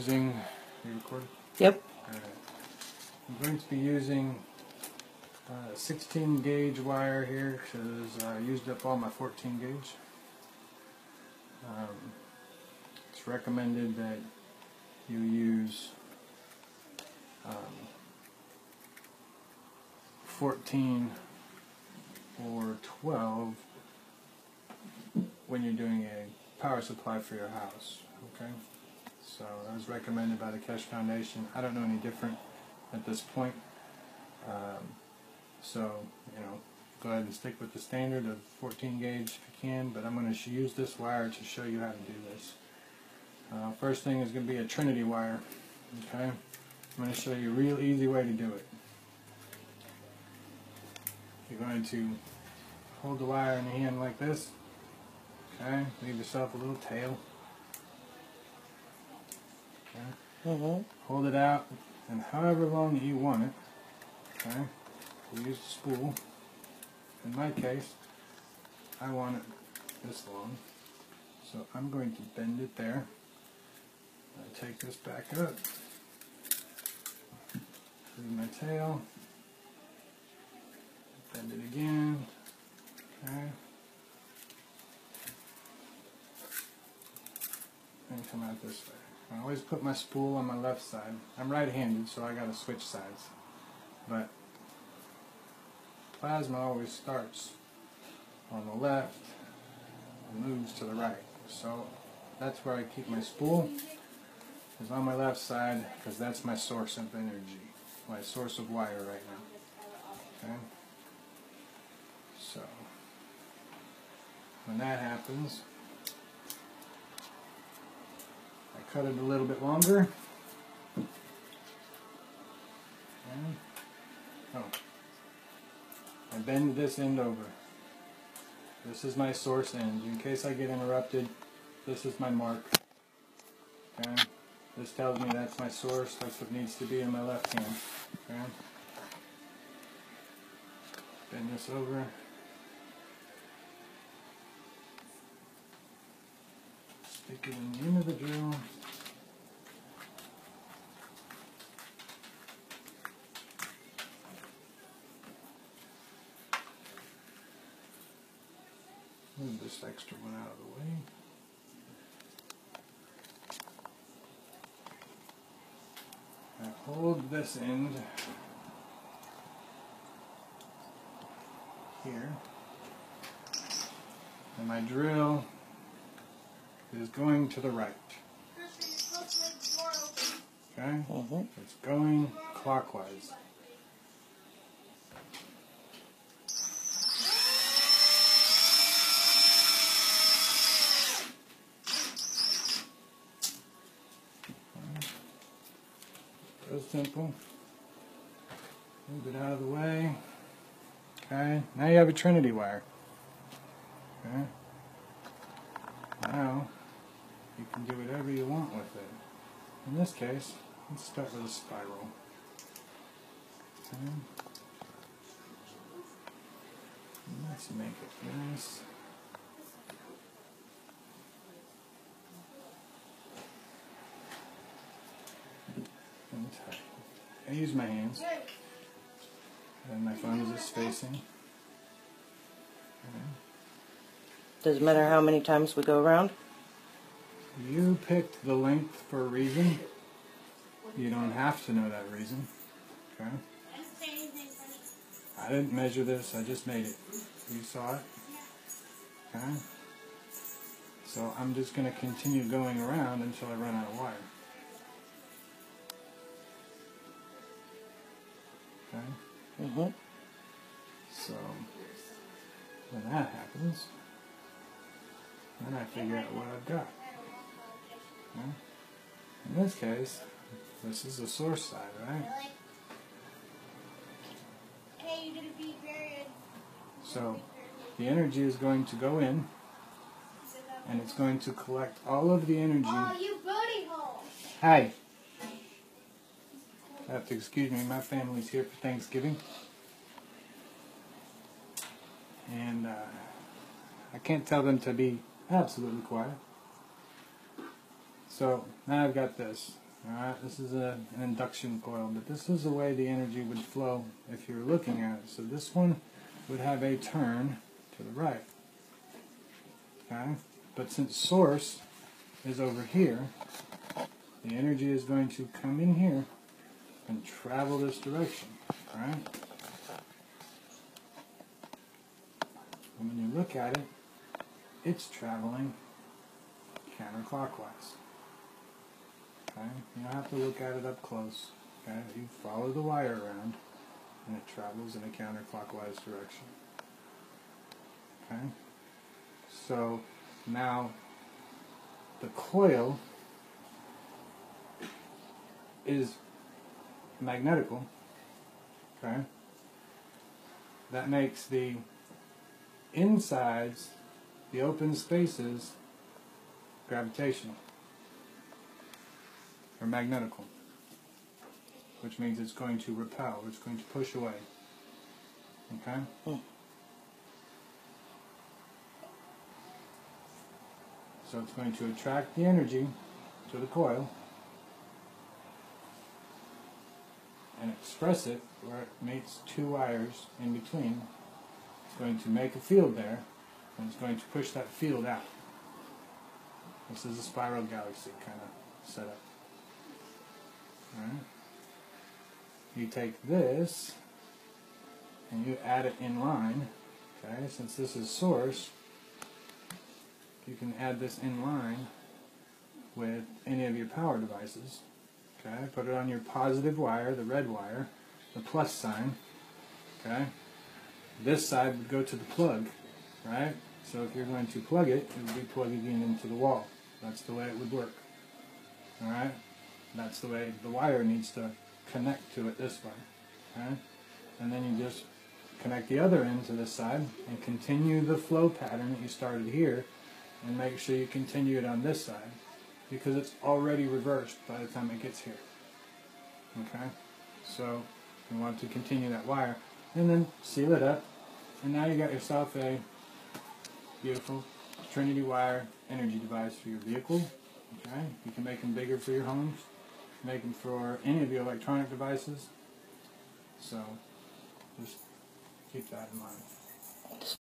using, you recorded? Yep. I'm going to be using uh, 16 gauge wire here because I used up all my 14 gauge. Um, it's recommended that you use um, 14 or 12 when you're doing a power supply for your house. So that was recommended by the Keshe Foundation. I don't know any different at this point. Um, so, you know, go ahead and stick with the standard of 14 gauge if you can, but I'm going to use this wire to show you how to do this. Uh, first thing is going to be a Trinity wire. Okay? I'm going to show you a real easy way to do it. You're going to hold the wire in your hand like this. Okay? Leave yourself a little tail. Okay? Mm-hmm. Hold it out, and however long you want it, okay, we'll use the spool. In my case, I want it this long, so I'm going to bend it there. I take this back up, leave my tail, bend it again, okay, and come out this way. I always put my spool on my left side. I'm right-handed, so I gotta switch sides. But plasma always starts on the left and moves to the right. So that's where I keep my spool, is on my left side, because that's my source of energy, my source of wire right now. Okay? So when that happens, I cut it a little bit longer. Okay. Oh. I bend this end over. This is my source end. In case I get interrupted, this is my mark. Okay. This tells me that's my source. That's what needs to be in my left hand. Okay. Bend this over. Stick it in the end of the drill. Move this extra one out of the way. I hold this end here, and my drill is going to the right. Okay? Mm-hmm. It's going clockwise. Real simple. Move it out of the way. Okay, now you have a Trinity wire. Okay. Now, you can do whatever you want with it. In this case, let's start with a spiral. Okay. Let's make it nice. And tight. I use my hands. And my phone is just facing. Okay. Doesn't matter how many times we go around. You picked the length for a reason. You don't have to know that reason. Okay? I didn't measure this, I just made it. You saw it? Okay? So I'm just going to continue going around until I run out of wire. Okay? Mm-hmm. So when that happens, then I figure out what I've got. Okay? In this case, this is the source side, right? Hey, you're gonna be very. So the energy is going to go in and it's going to collect all of the energy. Oh, you booty hole! Hi. I have to excuse me, my family's here for Thanksgiving. And uh, I can't tell them to be absolutely quiet. So now I've got this. Alright, this is a, an induction coil, but this is the way the energy would flow if you're looking at it. So this one would have a turn to the right. Okay? But since source is over here, the energy is going to come in here and travel this direction. Right? And when you look at it, it's traveling counterclockwise. Okay? You don't have to look at it up close. Okay? You follow the wire around and it travels in a counterclockwise direction. Okay? So now the coil is magnetical. Okay? That makes the insides, the open spaces, gravitational or magnetical, which means it's going to repel, it's going to push away. Okay? Hmm. So it's going to attract the energy to the coil and express it where it meets two wires in between. It's going to make a field there and it's going to push that field out. This is a spiral galaxy kind of setup. Alright? You take this and you add it in line. Okay, since this is source, you can add this in line with any of your power devices. Okay, put it on your positive wire, the red wire, the plus sign. Okay, this side would go to the plug, right? So if you're going to plug it, it would be plugging in into the wall. That's the way it would work. All right, that's the way the wire needs to connect to it this way. Okay, and then you just connect the other end to this side and continue the flow pattern that you started here, and make sure you continue it on this side because it's already reversed by the time it gets here. Okay? So you want to continue that wire and then seal it up. And now you got yourself a beautiful Trinity wire energy device for your vehicle. Okay? You can make them bigger for your homes. Make them for any of your electronic devices. So just keep that in mind.